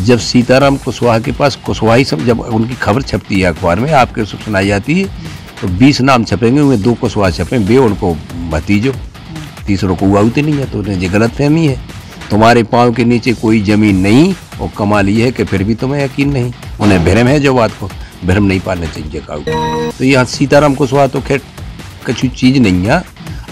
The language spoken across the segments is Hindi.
जब सीताराम कुशवाहा के पास कुशवाहा सब जब उनकी खबर छपती है अखबार में, आपके सब सुनाई जाती है तो बीस नाम छपेंगे, उनमें दो कुशवाहा छपे, बे उनको भतीजो, तीसरों को हुआ नहीं है तो उन्हें ये गलत फहमी है। तुम्हारे पाँव के नीचे कोई ज़मीन नहीं, और कमाल ये है कि फिर भी तुम्हें यकीन नहीं। उन्हें भ्रम है जो बात को, भ्रम नहीं पालना चाहिए काऊ तो यहाँ सीताराम कुशवाहा तो खैर कछु चीज़ नहीं है।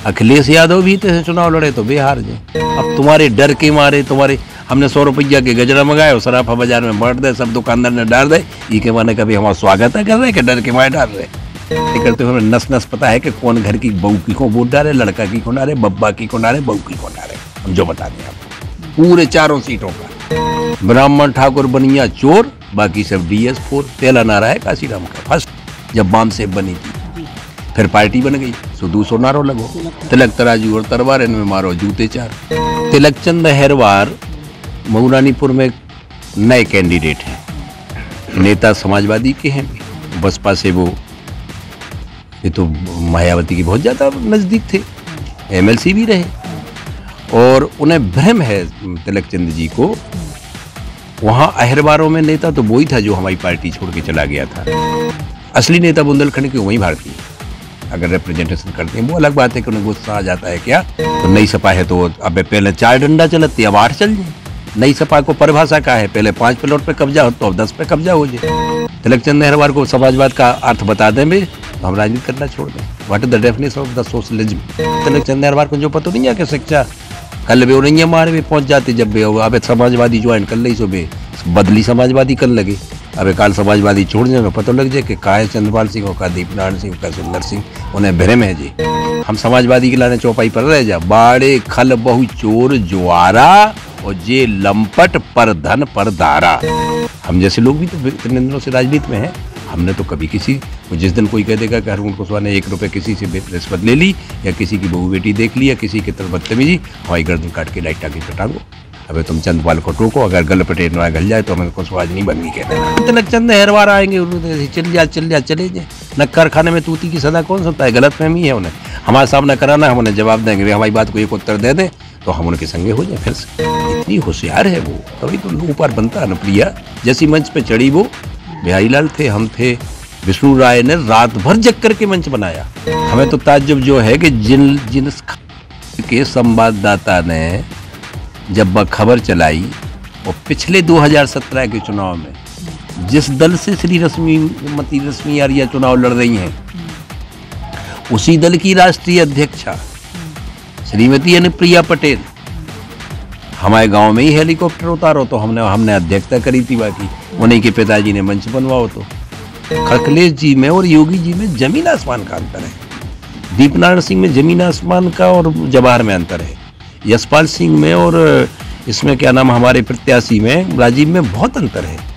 अखिलेश यादव भी तो चुनाव लड़े तो बेहार जाए अब तुम्हारे डर के मारे, तुम्हारे, हमने सौ रुपया के गजरा मंगाए और सराफा बाज़ार में बांट दे, सब दुकानदार ने डाल दे। ये के माने कभी हमारा स्वागत है कर रहे, कि डर के मारे डाल रहे। करते हुए हमें नस नस पता है कि कौन घर की बहू की को वोट डाले, लड़का की को डाले बब्बा की को डाले बहू की को डाले हम जो बता दें आपको। पूरे चारों सीटों का ब्राह्मण ठाकुर बनिया चोर, बाकी सब डी एस फोर पहला नारा है, काशीराम का फ़र्स्ट, जब बाम से बनी थी। फिर पार्टी बन गई। सो दूसरो नारो लगो। तिलक तराजू और तरवार इनमें मारो जूते चार। तिलक चंद हेरवार मऊरानीपुर में नए कैंडिडेट हैं। नेता समाजवादी के हैं। बसपा से वो, ये तो मायावती के बहुत ज़्यादा नज़दीक थे। एमएलसी भी रहे। और उन्हें भ्रम है तिलक चंद जी को। वहाँ अहरबारों में नेता तो वही था जो हमारी पार्टी छोड़ के चला गया था। असली नेता बुंदेलखंड के वही भारतीय। अगर रिप्रेजेंटेशन करते हैं, वो अलग बात है कि उन्हें गुस्सा आ जाता है क्या? तो नई सपा है तो अब पहले चार डंडा चलती अब आठ चल जाए। नई सपा को परिभाषा का है, पहले पाँच प्लॉट पे कब्जा हो तो अब दस पे कब्जा हो जाए। तिलक चंद नेहरवार को समाजवाद का अर्थ बता दें भी तो हम राजनीति करना छोड़ दें। What is the definition of the socialism Tilak Chand Neharwar को जो पता नहीं है कि शिक्षा, कल भी उन्हें मारे भी पहुँच जाते जब भी अब समाजवादी ज्वाइन कर ली सुबह बदली समाजवादी कर लगे। अब काल समाजवादी छोड़ जाए पता लग जाए कि का चंद्रपाल सिंह का दीप नारायण सिंह का सुंदर सिंह, उन्हें भ्रम है जी। हम समाजवादी के लाने चौपाई पर रह जा। बाड़े, खल, बहु, चोर जुआरा और जे लंपट पर धन, पर धारा। हम जैसे लोग भी तो इतने दिनों से राजनीति में हैं। हमने तो कभी किसी जिस दिन कोई कह देगा कि हरमोन कुशवाहा ने एक रुपये किसी से रिश्वत ले ली या किसी की बहू बेटी देख ली या किसी की तरफ़ बदतमीजी, हवाई गर्दन काट के लाइट टाके कटांगो अबे तुम चंदपाल को टोको, अगर गल पटेट ना गल जाए तो हमें कुशवाहा नहीं बननी कहते तिलक चंद हेरवार आएँगे चल जा चल जा, चले जाए नक्कर खाने में तूती की सदा कौन सुनता है? गलत फहमी है उन्हें। हमारे सामने कराना हम उन्हें जवाब देंगे। हमारी बात को एक उत्तर दे दें तो हम उनके संगे हो जाए फिर से। इतनी होशियार है वो। तभी तो ऊपर बनता है ना प्रिया। जैसी मंच पे चढ़ी वो बिहारी लाल थे, हम थे। विष्णु राय ने रात भर जग करके मंच बनाया। हमें तो ताज्जुब जो है कि जिन जिन के संवाददाता ने जब खबर चलाई, वो पिछले 2017 के चुनाव में, जिस दल से श्री रश्मि, मती रश्मि आर्या चुनाव लड़ रही हैं, उसी दल की राष्ट्रीय अध्यक्षा, श्रीमती अनुप्रिया पटेल। हमारे गाँव में ही हेलीकॉप्टर उतारो तो हमने हमने अध्यक्षता करी थी बाकी, उन्हीं के पिताजी ने मंच बनवाओ तो। खखलेश जी में और योगी जी में ज़मीन आसमान का अंतर है। दीपनारायण सिंह में ज़मीन आसमान का और जवाहर में अंतर है। यशपाल सिंह में और इसमें क्या नाम, हमारे प्रत्याशी में, राजीव में बहुत अंतर है।